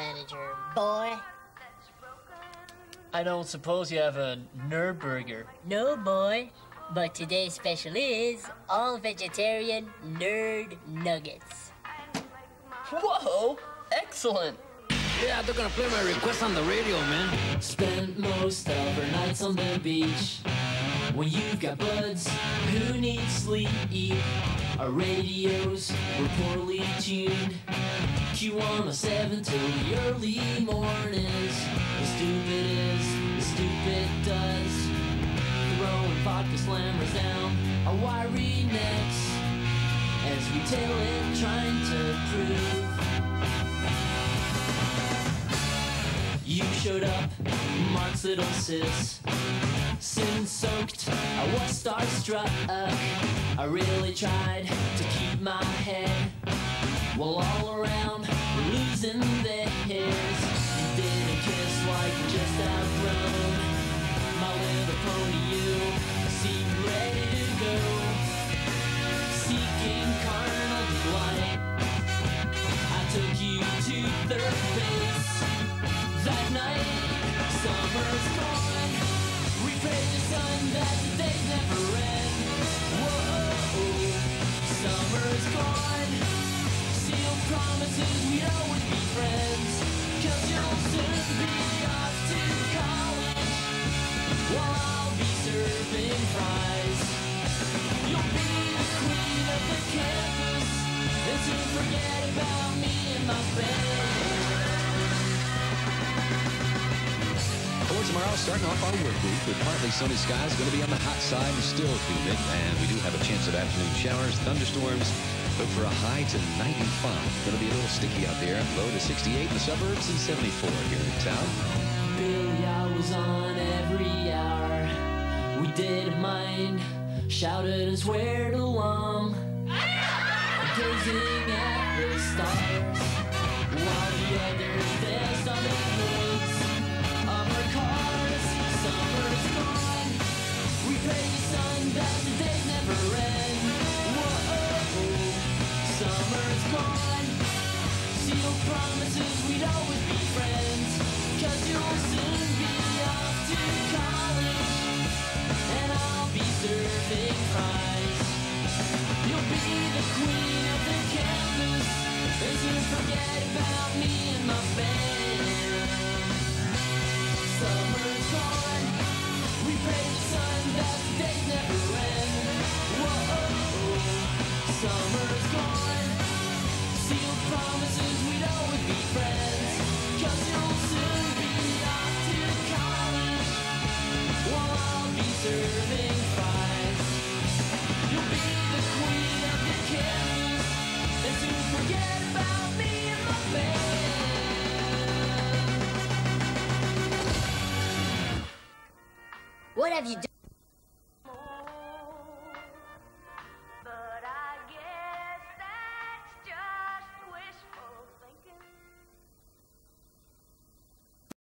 manager, boy. I don't suppose you have a Nerdburger. No, boy. But today's special is all vegetarian nerd nuggets. Whoa! Excellent! Yeah, they're gonna play my request on the radio, man. Spent most of our nights on the beach. When you've got buds who need sleep, our radios were poorly tuned. Q107 till the early mornings. The stupid is, the stupid does. Throwing vodka slammers down our wiry necks. As we tail it, trying to prove. You showed up, Mark's little sis. Sin soaked, I was starstruck. I really tried to keep my head. While all around losing their hairs. You didn't kiss like just outgrown. My little pony, you tomorrow, starting off our work week with partly sunny skies, going to be on the hot side and still humid, and we do have a chance of afternoon showers, thunderstorms. Look for a high to 95. Going to be a little sticky out there. Low to 68 in the suburbs and 74 here in town. Billy, I was on every hour. We didn't mind, shouted and sweared along, at the stars, while the others on the of our cars. Summer's gone. We pray the sun that the days never end. Whoa, summer's gone. Promises we'd always be What have you done?